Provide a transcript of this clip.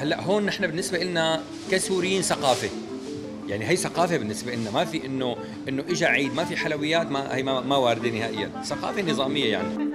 هلأ هون نحن بالنسبة لنا كسوريين ثقافة. يعني هي ثقافة بالنسبة لنا ما في إنه إنه اجى عيد ما في حلويات ما هي ما, ما واردة نهائيا. ثقافة نظامية يعني.